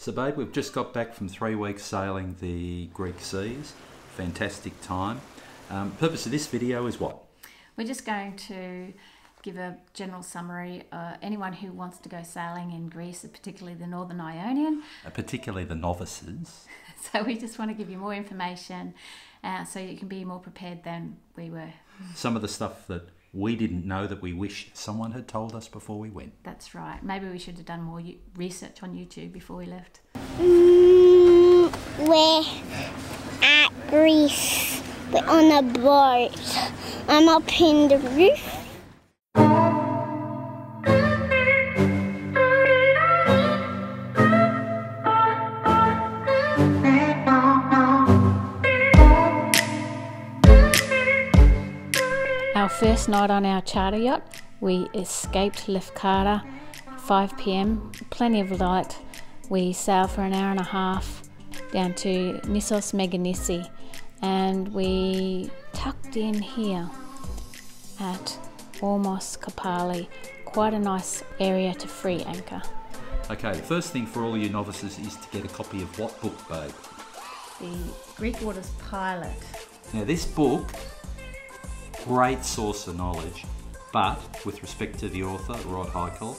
So, babe, we've just got back from three weeks sailing the Greek seas. Fantastic time. Um, purpose of this video is what? We're just going to give a general summary. Uh, anyone who wants to go sailing in Greece, particularly the Northern Ionian, Uh, particularly the novices. so we just want to give you more information uh, so you can be more prepared than we were. Some of the stuff that we didn't know that we wish someone had told us before we went. That's right. Maybe we should have done more research on YouTube before we left. Mm, we're at Greece. We're on a boat. I'm up in the roof. First night on our charter yacht, we escaped Lefkada, 5 pm, plenty of light. We sailed for an hour and a half down to Nissos Meganisi and we tucked in here at Ormos Kapali. Quite a nice area to free anchor. Okay, the first thing for all you novices is to get a copy of what book, babe? The Greek Waters Pilot. Now, this book, great source of knowledge, but with respect to the author, Rod Heikell,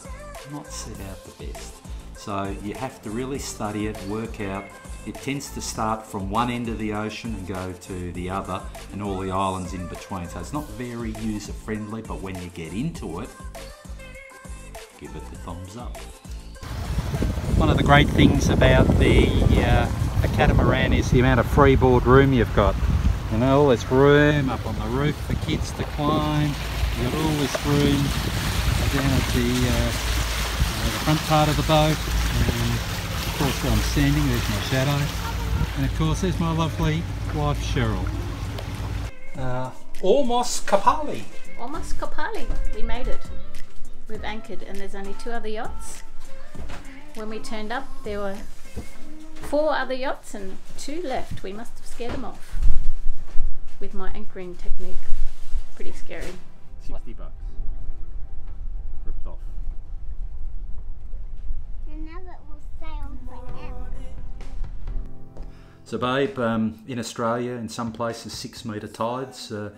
not set out the best. So you have to really study it, work out. It tends to start from one end of the ocean and go to the other, and all the islands in between. So it's not very user friendly, but when you get into it, give it the thumbs up. One of the great things about the uh, catamaran is the amount of freeboard room you've got. You know, all this room up on the roof for kids to climb. You've got all this room down at the, uh, uh, the front part of the boat. And of course, where I'm standing, there's my shadow. And of course, there's my lovely wife, Cheryl. Uh, Ormos Kapali. Almost Kapali. We made it. We've anchored, and there's only two other yachts. When we turned up, there were four other yachts and two left. We must have scared them off with my anchoring technique. Pretty scary. 60 bucks. Ripped off. And now that we'll sail forever. So, babe, um, in Australia, in some places, six metre tides. Uh,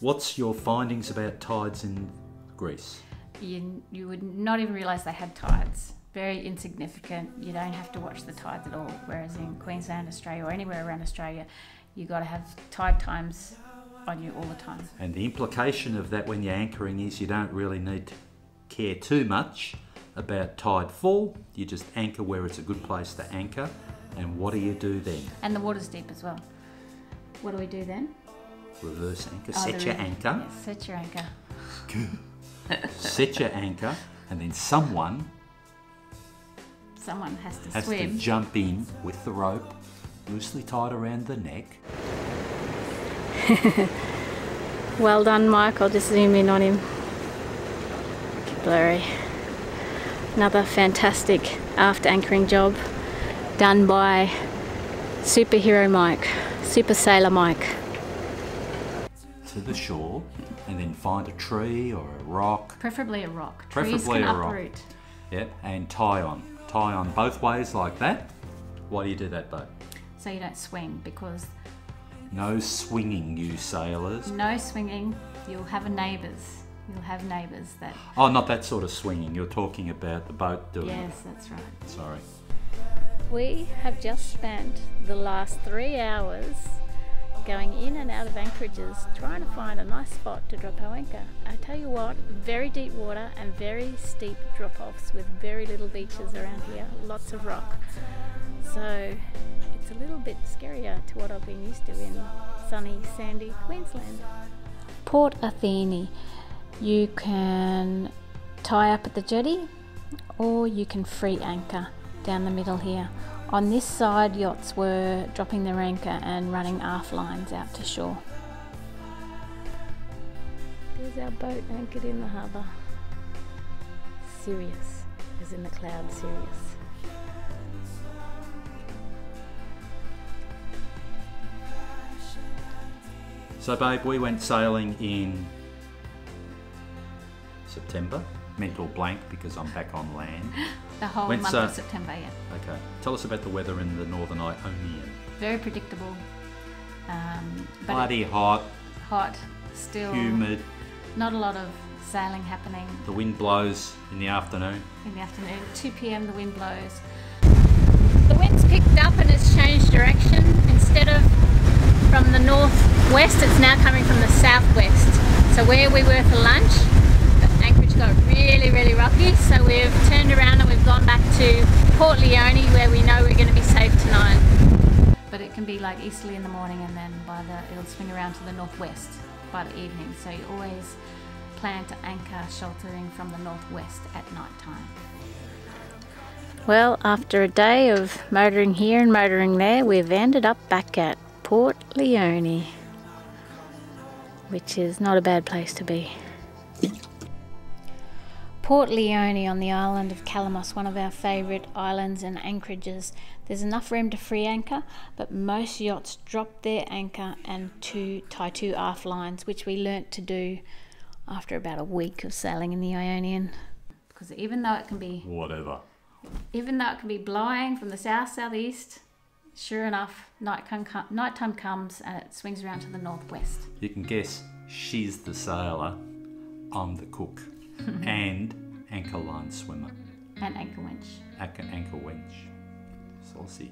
what's your findings about tides in Greece? You, you would not even realise they had tides. Very insignificant. You don't have to watch the tides at all. Whereas in Queensland, Australia, or anywhere around Australia, you got to have tide times on you all the time. And the implication of that when you're anchoring is you don't really need to care too much about tide fall. You just anchor where it's a good place to anchor. And what do you do then? And the water's deep as well. What do we do then? Reverse anchor, Oh, set your anchor, Yes, set your anchor. set your anchor, and then someone Someone has to has swim. to jump in with the rope loosely tied around the neck. Well done, Mike. I'll just zoom in on him. Blurry. Another fantastic aft anchoring job done by superhero Mike, super sailor Mike. to the shore and then find a tree or a rock. Preferably a rock. Trees Preferably can a rock. uproot. Yep, and tie on. Tie on both ways like that. Why do you do that, though? So you don't swing because No swinging, you sailors. no swinging, you'll have a neighbours. You'll have neighbours that. Oh, not that sort of swinging. You're talking about the boat doing Yes, that's right. Sorry. We have just spent the last three hours going in and out of anchorages trying to find a nice spot to drop our anchor. I tell you what, very deep water and very steep drop offs with very little beaches around here, lots of rock. So it's a little bit scarier to what I've been used to in sunny, sandy Queensland. Port Athene. You can tie up at the jetty or you can free anchor down the middle here. On this side, yachts were dropping their anchor and running aft lines out to shore. There's our boat anchored in the harbour. Sirius, as in the cloud Sirius. So, babe, we went sailing in September. Mental blank because I'm back on land. The whole When's, month of September, yeah. Okay. Tell us about the weather in the Northern Ionian. Very predictable. Um, Bloody hot, hot, still humid. not a lot of sailing happening The wind blows in the afternoon. in the afternoon. 2 p.m. the wind blows. The wind's picked up and it's changed direction. Instead of from the northwest, it's now coming from the southwest. So where we were for lunch, the anchorage got really, really rocky. So we've turned around and we've gone back to Port Leone where we know we're going to be safe tonight. But it can be like easterly in the morning and then by the it'll swing around to the northwest by the evening. So you always plan to anchor sheltering from the northwest at night time. Well, after a day of motoring here and motoring there, we've ended up back at Port Leone, which is not a bad place to be. Port Leone on the island of Kalamos, one of our favourite islands and anchorages. There's enough room to free anchor, but most yachts drop their anchor and to tie two aft lines, which we learnt to do after about a week of sailing in the Ionian. Because even though it can be Whatever. even though it can be blowing from the south southeast, sure enough, night come, nighttime comes and it swings around to the northwest. You can guess she's the sailor, I'm the cook, and anchor line swimmer, And anchor winch. anchor, anchor winch. Saucy.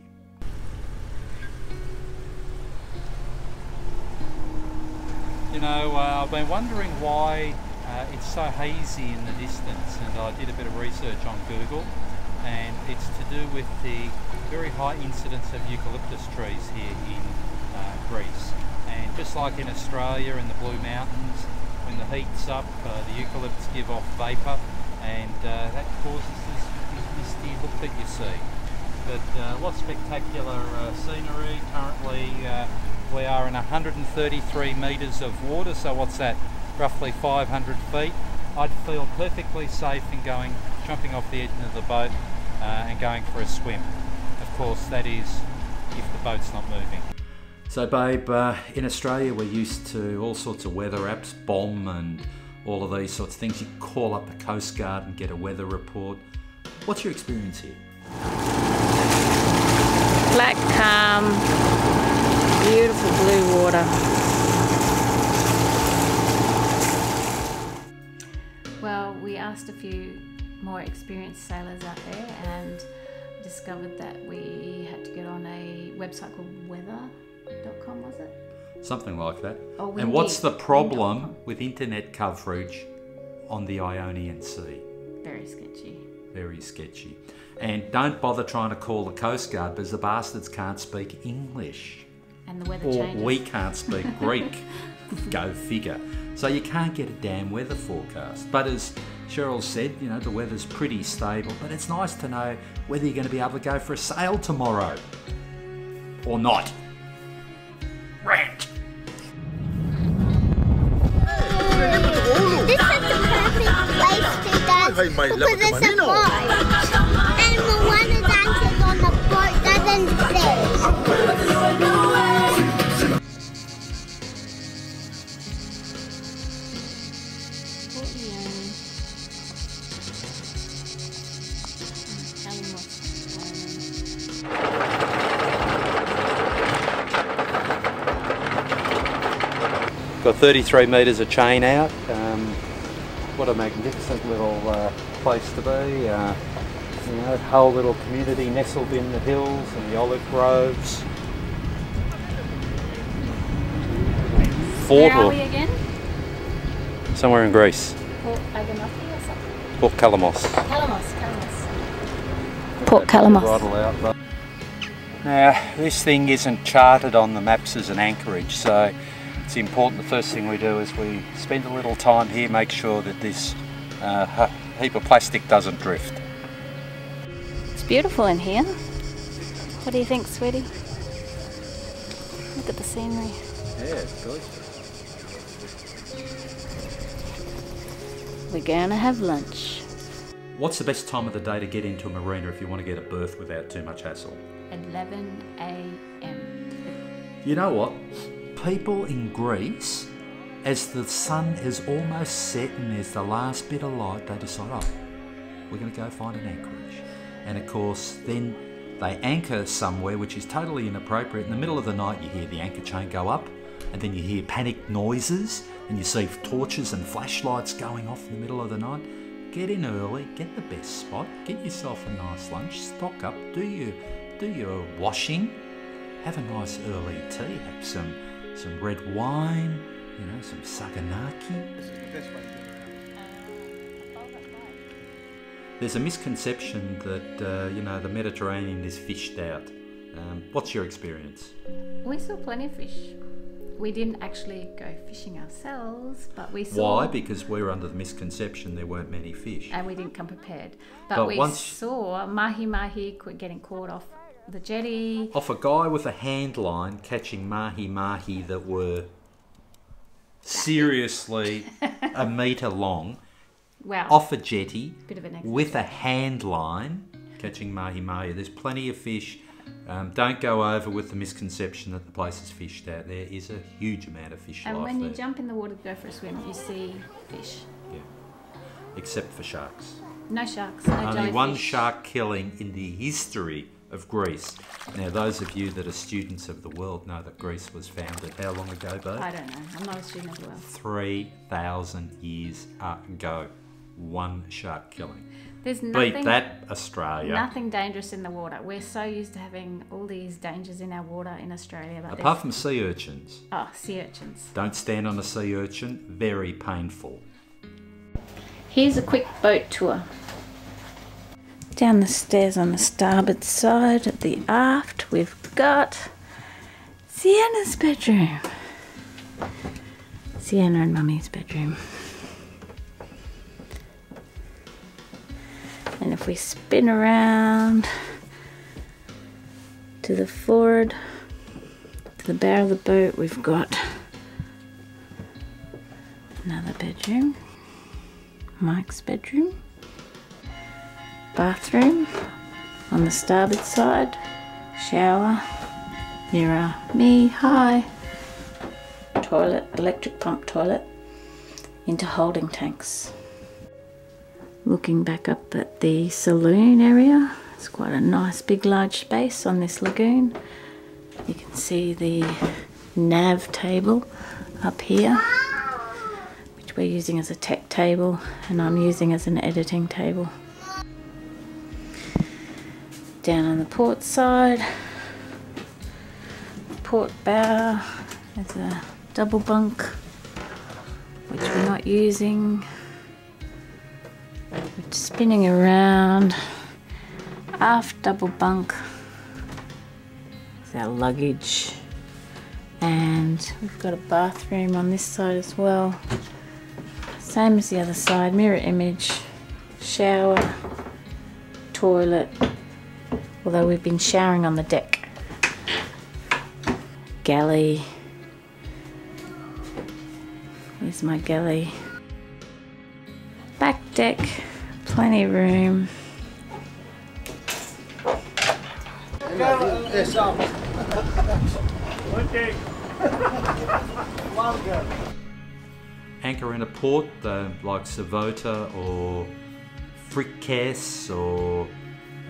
You know, uh, I've been wondering why uh, it's so hazy in the distance, and I did a bit of research on Google, and it's to do with the very high incidence of eucalyptus trees here in uh, Greece. And just like in Australia in the Blue Mountains, when the heat's up, uh, the eucalypts give off vapour, and uh, that causes this, misty look that you see. But uh, what spectacular uh, scenery. Currently, uh, we are in 133 metres of water, so what's that? Roughly 500 feet. I'd feel perfectly safe in going, jumping off the edge of the boat uh, and going for a swim. Of course, that is if the boat's not moving. So, babe, uh, in Australia, we're used to all sorts of weather apps, BOM, and all of these sorts of things. You call up the Coast Guard and get a weather report. What's your experience here? Black, calm, beautiful blue water. Well, we asked a few more experienced sailors out there and discovered that we had to get on a website called weather.com, was it? Something like that. Oh, and what's the problem with internet coverage on the Ionian Sea? Very sketchy. Very sketchy. And don't bother trying to call the Coast Guard because the bastards can't speak English. And the weather Or changes. we can't speak Greek. Go figure. So you can't get a damn weather forecast. But as Cheryl said, you know, the weather's pretty stable, but it's nice to know whether you're going to be able to go for a sail tomorrow or not. 33 metres of chain out. Um, what a magnificent little uh, place to be. Uh, you know, whole little community nestled in the hills and the olive groves. Fort Where are we again? somewhere in Greece. Port Agamothi or something? Port Kalamos. Kalamos, Kalamos. Port Kalamos. Bridle out, but- Now, this thing isn't charted on the maps as an anchorage, so it's important. The first thing we do is we spend a little time here, make sure that this uh, heap of plastic doesn't drift. It's beautiful in here. What do you think, sweetie? Look at the scenery. Yeah, it's good. We're going to have lunch. What's the best time of the day to get into a marina if you want to get a berth without too much hassle? 11 a.m. You know what? People in Greece, as the sun is almost set and there's the last bit of light, they decide, oh, we're going to go find an anchorage. And of course, then they anchor somewhere, which is totally inappropriate. In the middle of the night, you hear the anchor chain go up, and then you hear panic noises, and you see torches and flashlights going off in the middle of the night. Get in early, get the best spot, get yourself a nice lunch, stock up, do your do your washing, have a nice early tea, have some some red wine, you know, some saganaki. There's a misconception that uh, you know the Mediterranean is fished out. Um, what's your experience? We saw plenty of fish. We didn't actually go fishing ourselves, but we saw. Why? Because we were under the misconception there weren't many fish. And we didn't come prepared. But, But we once- saw mahi mahi getting caught off the jetty. Off a guy with a hand line catching mahi mahi that were seriously a metre long Wow. off a jetty Bit of an with a hand line catching mahi mahi. There's plenty of fish. Um, don't go over with the misconception that the place is fished out. There is a huge amount of fish And life when you there, jump in the water to go for a swim, you see fish. yeah. except for sharks. No sharks, no Only one shark killing in the history of Greece. Now, those of you that are students of the world know that Greece was founded how long ago, Bo? I don't know. I'm not a student as well. 3,000 years ago. One shark killing. There's nothing, Beat that, Australia. nothing dangerous in the water. We're so used to having all these dangers in our water in Australia. But Apart from sea urchins. oh, sea urchins. Don't stand on a sea urchin, very painful. Here's a quick boat tour. Down the stairs on the starboard side at the aft, we've got Sienna's bedroom. Sienna and Mummy's bedroom. And if we spin around to the forward, to the bow of the boat, we've got another bedroom. Mike's bedroom. Bathroom on the starboard side. Shower. Mirror. Me. Hi. Toilet. Electric pump toilet. Into holding tanks. Looking back up at the saloon area. It's quite a nice big large space on this lagoon. You can see the nav table up here which we're using as a tech table and I'm using as an editing table. Down on the port side, port bow, there's a double bunk which we're not using. We're spinning around. Aft double bunk. There's our luggage. And we've got a bathroom on this side as well. Same as the other side, mirror image, shower, toilet, although we've been showering on the deck. Galley. Here's my galley. Back deck, plenty of room. Anchor in a port uh, like Sivota or Frikes or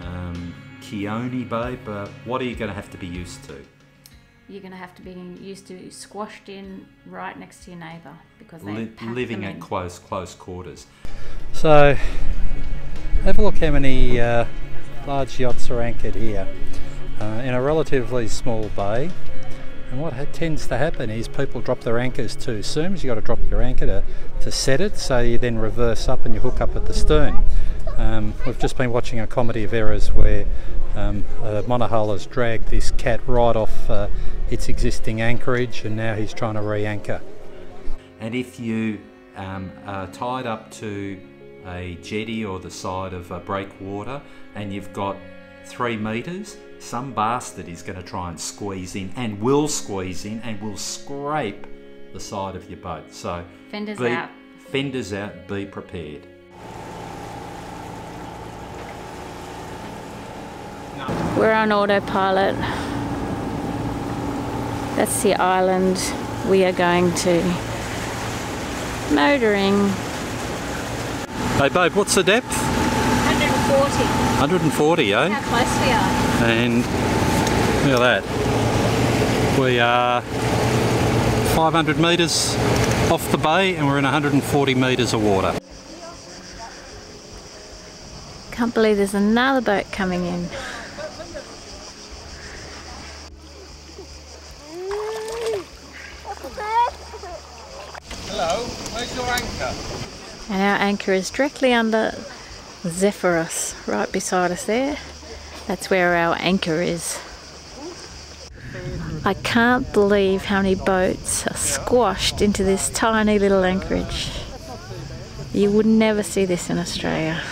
um, Kioni Bay, but what are you going to have to be used to? You're going to have to be used to squashed in right next to your neighbour because they Li- living them at in. close close quarters. So, have a look how many uh, large yachts are anchored here uh, in a relatively small bay. And what ha- tends to happen is people drop their anchors too soon. So you've got to drop your anchor to, to set it, so you then reverse up and you hook up at the stern. Um, we've just been watching a comedy of errors where um, a monohull has dragged this cat right off uh, its existing anchorage and now he's trying to re anchor. And if you um, are tied up to a jetty or the side of a breakwater and you've got three metres, some bastard is going to try and squeeze in and will squeeze in and will scrape the side of your boat. So Fenders be, out. Fenders out, be prepared. We're on autopilot. That's the island we are going to. Motoring. Hey babe, what's the depth? 140. 140, eh? How close we are. And look at that. We are 500 metres off the bay and we're in 140 metres of water. Can't believe there's another boat coming in. Hello, where's your anchor? And our anchor is directly under Zephyrus, right beside us there. That's where our anchor is. I can't believe how many boats are squashed into this tiny little anchorage. You would never see this in Australia.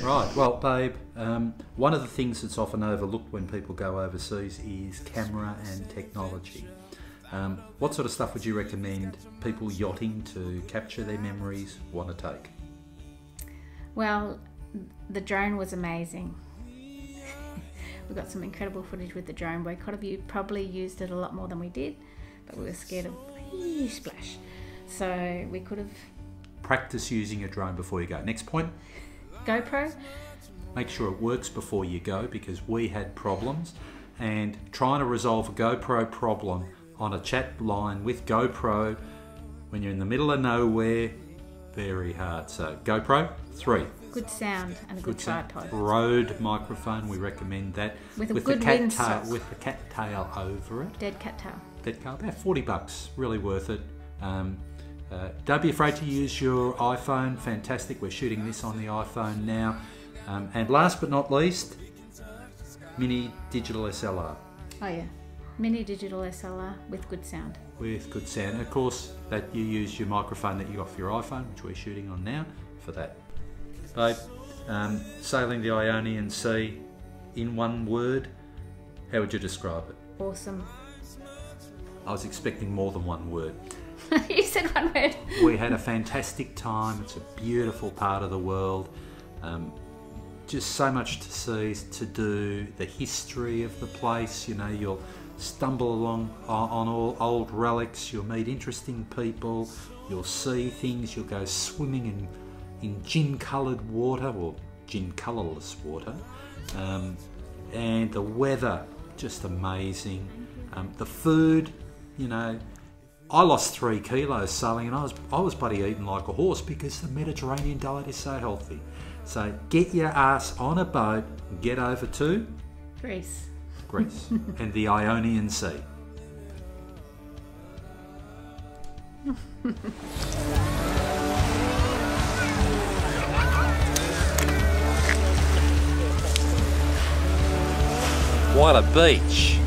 Right, well, babe, um, one of the things that's often overlooked when people go overseas is camera and technology. Um, what sort of stuff would you recommend people yachting to capture their memories want to take? Well, the drone was amazing. we got some incredible footage with the drone. We could have probably used it a lot more than we did, but we were scared of a splash. So we could have Practice using a drone before you go. Next point, GoPro. make sure it works before you go because we had problems and trying to resolve a GoPro problem on a chat line with GoPro when you're in the middle of nowhere, very hard. So GoPro, three. Good sound and a good, Good sound. tripod. Rode microphone, we recommend that. With a the good cat tail, with the cat tail over it. Dead cat tail. That car, about 40 bucks, really worth it. Um, uh, don't be afraid to use your iPhone, fantastic. We're shooting this on the iPhone now. Um, and last but not least, mini digital SLR Oh yeah, mini digital SLR with good sound. with good sound. And of course, that you use your microphone that you got for your iPhone, which we're shooting on now, for that. Babe, um, sailing the Ionian Sea in one word, how would you describe it? Awesome. I was expecting more than one word. you said one word. we had a fantastic time. It's a beautiful part of the world. Um, just so much to see, to do, the history of the place. You know, you'll stumble along on, all old relics, you'll meet interesting people, you'll see things, you'll go swimming in, in gin coloured water or gin colourless water. Um, and the weather, just amazing. Um, the food, you know, I lost three kilos sailing, and I was I was bloody eating like a horse because the Mediterranean diet is so healthy. So get your ass on a boat, get over to Greece. Greece and the Ionian Sea. What a beach!